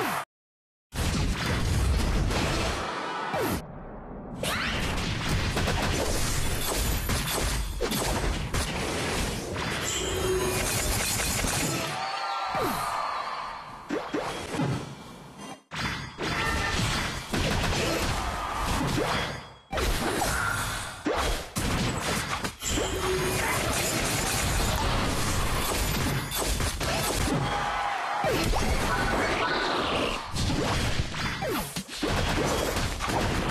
you. Let's go.